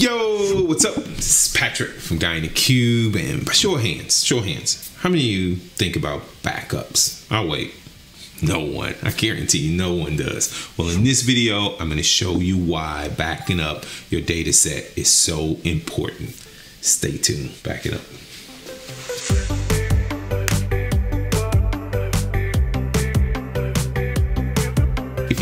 Yo, what's up? This is Patrick from in the Cube, and by show of hands, show of hands, how many of you think about backups? I'll wait. No one. I guarantee you, no one does. Well, in this video, I'm going to show you why backing up your data set is so important. Stay tuned. Back it up.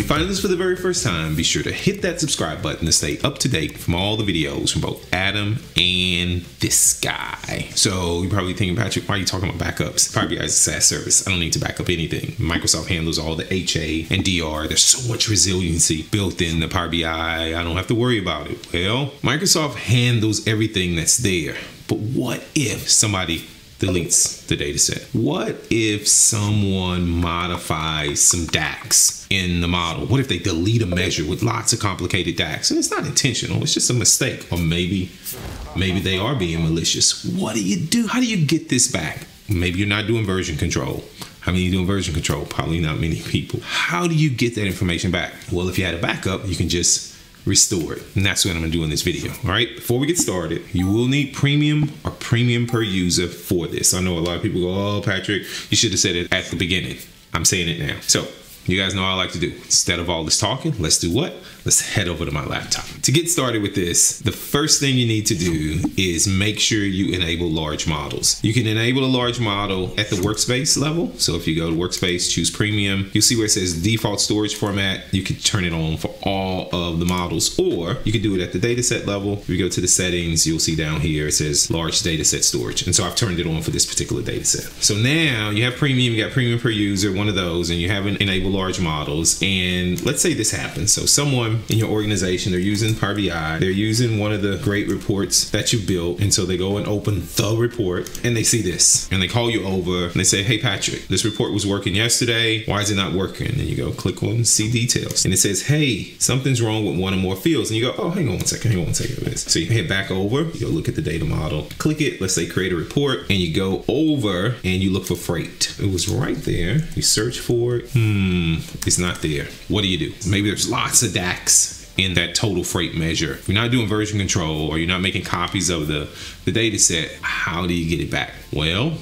Finding this for the very first time, be sure to hit that subscribe button to stay up to date from all the videos from both Adam and this guy. So you're probably thinking, Patrick, why are you talking about backups? Power BI is a SaaS service. I don't need to back up anything. Microsoft handles all the HA and DR. There's so much resiliency built in the Power BI. I don't have to worry about it. Well, Microsoft handles everything that's there. But what if somebody deletes the data set? What if someone modifies some DAX in the model? What if they delete a measure with lots of complicated DAX? And it's not intentional, it's just a mistake. Or maybe, maybe they are being malicious. What do you do? How do you get this back? Maybe you're not doing version control. How many doing version control? Probably not many people. How do you get that information back? Well, if you had a backup, you can just restore it. And that's what I'm gonna do in this video. All right, before we get started, you will need premium or premium per user for this. I know a lot of people go, oh, Patrick, you should have said it at the beginning. I'm saying it now. So you guys know I like to do. Instead of all this talking, let's do what? Let's head over to my laptop. To get started with this, the first thing you need to do is make sure you enable large models. You can enable a large model at the workspace level. So if you go to workspace, choose premium, you'll see where it says default storage format. You can turn it on for all of the models, or you can do it at the dataset level. If you go to the settings, you'll see down here, it says large dataset storage. And so I've turned it on for this particular dataset. So now you have premium, you got premium per user, one of those, and you haven't enabled large models. And let's say this happens. So someone in your organization, they're using Power BI, they're using one of the great reports that you built. And so they go and open the report and they see this and they call you over and they say, Hey, Patrick, this report was working yesterday. Why is it not working? And you go click on see details and it says, Hey, something's wrong with one or more fields. And you go, Oh, hang on one second, hang on one second. This. So you head back over, you go look at the data model, click it, let's say create a report, and you go over and you look for freight. It was right there. You search for it. Hmm, it's not there. What do you do? Maybe there's lots of DAX in that total freight measure. If you're not doing version control or you're not making copies of the, the data set, how do you get it back? Well,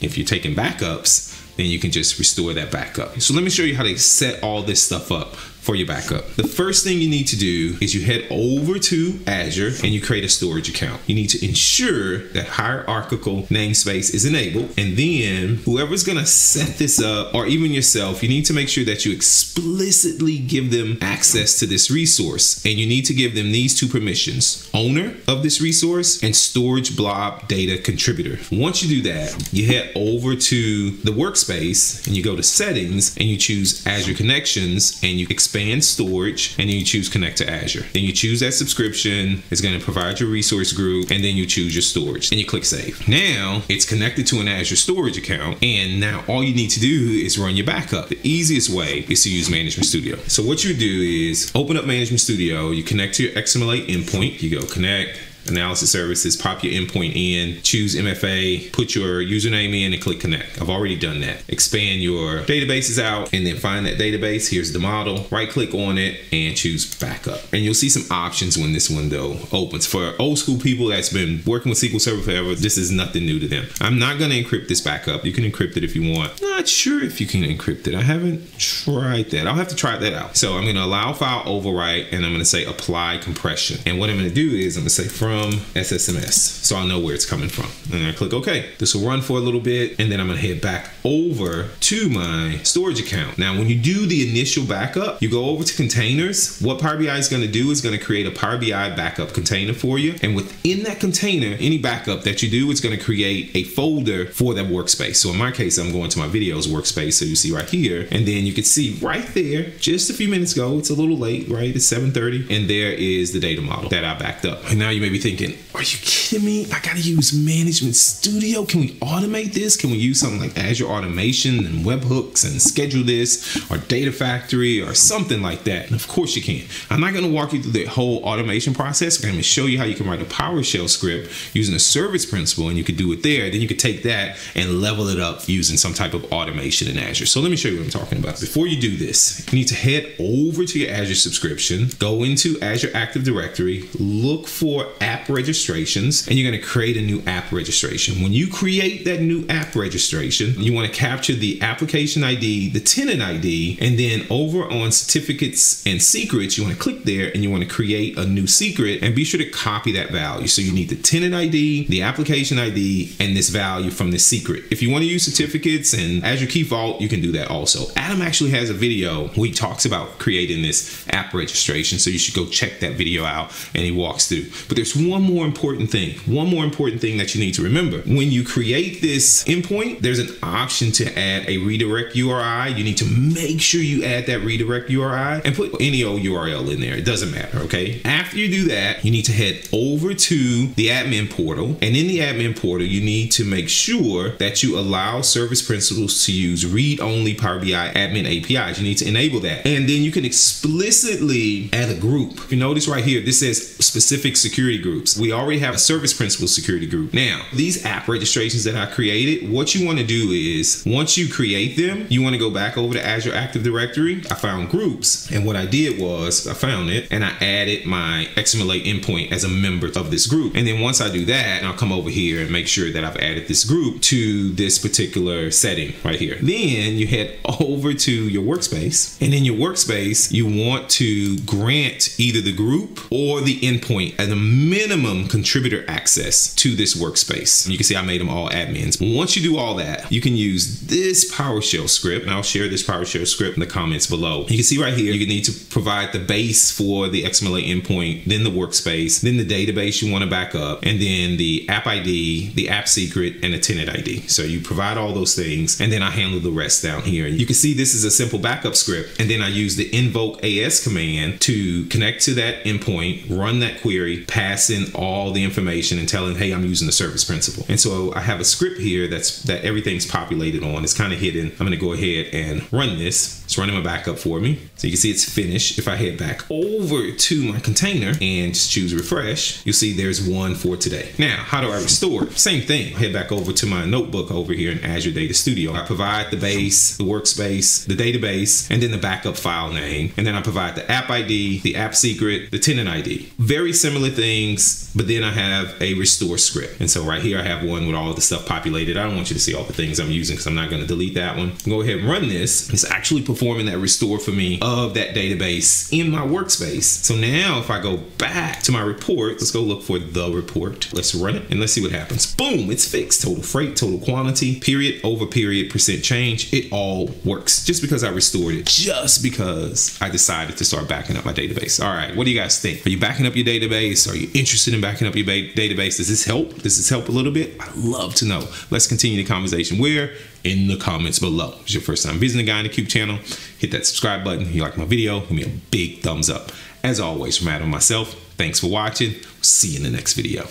if you're taking backups, then you can just restore that backup. So let me show you how to set all this stuff up for your backup. The first thing you need to do is you head over to Azure and you create a storage account. You need to ensure that hierarchical namespace is enabled. And then whoever's gonna set this up, or even yourself, you need to make sure that you explicitly give them access to this resource. And you need to give them these two permissions, owner of this resource and storage blob data contributor. Once you do that, you head over to the workspace and you go to settings and you choose Azure connections and you expand storage and then you choose connect to Azure. Then you choose that subscription. It's going to provide your resource group and then you choose your storage and you click save. Now it's connected to an Azure storage account and now all you need to do is run your backup. The easiest way is to use Management Studio. So what you do is open up Management Studio, you connect to your XML endpoint, you go connect, analysis services, pop your endpoint in, choose MFA, put your username in and click connect. I've already done that. Expand your databases out and then find that database. Here's the model. Right click on it and choose backup. And you'll see some options when this window opens. For old school people that's been working with SQL Server forever, this is nothing new to them. I'm not gonna encrypt this backup. You can encrypt it if you want. Not sure if you can encrypt it. I haven't tried that. I'll have to try that out. So I'm gonna allow file overwrite and I'm gonna say apply compression. And what I'm gonna do is I'm gonna say from SSMS so I'll know where it's coming from. And I click OK. This will run for a little bit and then I'm gonna head back over to my storage account. Now, when you do the initial backup, you go over to containers. What Power BI is gonna do is gonna create a Power BI backup container for you. And within that container, any backup that you do, it's gonna create a folder for that workspace. So in my case, I'm going to my videos workspace. So you see right here, and then you can see right there, just a few minutes ago, it's a little late, right? It's 7.30, and there is the data model that I backed up. And now you may be thinking, are you kidding me? I gotta use Management Studio. Can we automate this? Can we use something like Azure Automation and webhooks and schedule this or Data Factory or something like that? And of course you can. I'm not gonna walk you through the whole automation process. I'm gonna show you how you can write a PowerShell script using a service principal and you could do it there. Then you could take that and level it up using some type of automation in Azure. So let me show you what I'm talking about. Before you do this, you need to head over to your Azure subscription, go into Azure Active Directory, look for app registrations, and you're going to create a new app registration. When you create that new app registration, you want to capture the application ID, the tenant ID, and then over on certificates and secrets, you want to click there and you want to create a new secret and be sure to copy that value. So you need the tenant ID, the application ID, and this value from the secret. If you want to use certificates and Azure Key Vault, you can do that also. Adam actually has a video where he talks about creating this app registration. So you should go check that video out and he walks through. But there's one more important thing, one more important thing that you need to remember. When you create this endpoint, there's an option to add a redirect URI. You need to make sure you add that redirect URI and put any old URL in there. It doesn't matter, okay? After you do that, you need to head over to the admin portal. And in the admin portal, you need to make sure that you allow service principals to use read-only Power BI admin APIs. You need to enable that. And then you can explicitly add a group. If you notice right here, this says specific security groups. We already have a service principal security group. Now, these app registrations that I created, what you want to do is once you create them, you want to go back over to Azure Active Directory. I found groups. And what I did was I found it and I added my XMLA endpoint as a member of this group. And then once I do that, I'll come over here and make sure that I've added this group to this particular setting right here. Then you head over to your workspace and in your workspace, you want to grant either the group or the endpoint at a minimum contributor access to this workspace. You can see I made them all admins. Once you do all that, you can use this PowerShell script and I'll share this PowerShell script in the comments below. You can see right here, you need to provide the base for the XMLA endpoint, then the workspace, then the database you want to back up, and then the app ID, the app secret, and the tenant ID. So you provide all those things, and then I handle the rest down here. You can see this is a simple backup script, and then I use the invoke AS command to connect to that endpoint, run that query, pass in all the information, and telling, hey, I'm using the service principal. And so I have a script here that's that everything's populated on. It's kind of hidden. I'm gonna go ahead and run this. It's running my backup for me. So you can see it's finished. If I head back over to my container and just choose refresh, you'll see there's one for today. Now, how do I restore? Same thing. Head back over to my notebook over here in Azure Data Studio. I provide the base, the workspace, the database, and then the backup file name. And then I provide the app ID, the app secret, the tenant ID. Very similar things, but then I have a restore script. And so right here, I have one with all the stuff populated. I don't want you to see all the things I'm using because I'm not going to delete that one. Go ahead and run this. It's actually performing that restore for me of that database in my workspace. So now if I go back to my report, let's go look for the report. Let's run it and let's see what happens. Boom, it's fixed. Total freight, total quantity, period over period, percent change. It all works just because I restored it, just because I decided to start backing up my database. All right, what do you guys think? Are you backing up your database? Are you interested in backing up your database? Does this help? Does this help a little bit? I'd love to know. Let's continue the conversation. Where? In the comments below. If it's your first time visiting the Guy in the Cube channel, hit that subscribe button. If you like my video, give me a big thumbs up. As always, from Adam myself, thanks for watching. See you in the next video.